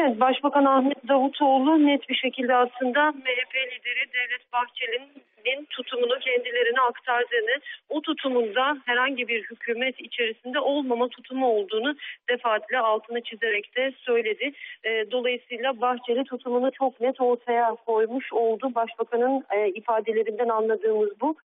Evet, Başbakan Ahmet Davutoğlu net bir şekilde aslında MHP lideri Devlet Bahçeli'nin tutumunu kendilerine aktardığını, o tutumunda herhangi bir hükümet içerisinde olmama tutumu olduğunu defaatle altını çizerek de söyledi. E, dolayısıyla Bahçeli tutumunu çok net ortaya koymuş oldu. Başbakanın e, ifadelerinden anladığımız bu.